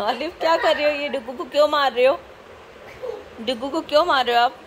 Olive क्या कर रहे हो ये? डुगू को क्यों मार रहे हो? डुगू को क्यों मार रहे हो आप?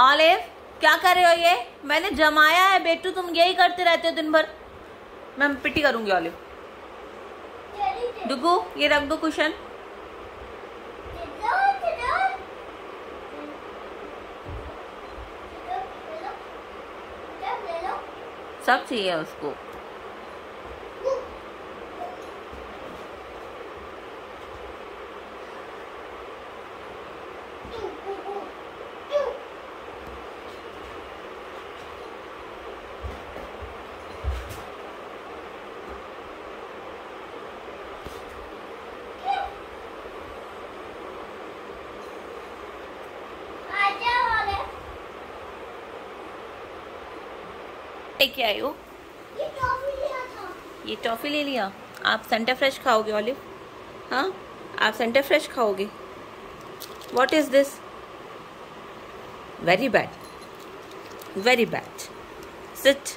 ऑलिव क्या कर रहे हो ये? मैंने जमाया है बेटू, तुम यही करते रहते हो दिन भर मैं पिटी करूँगी ऑलिव डुगू, ये रख दो कुशन। सब चाहिए उसको। लेके आए हो? ये टॉफी ले लिया? आप सेंटर फ्रेश खाओगे ऑलिव हाँ? आप सेंटर फ्रेश खाओगे? What is this very bad very bad sit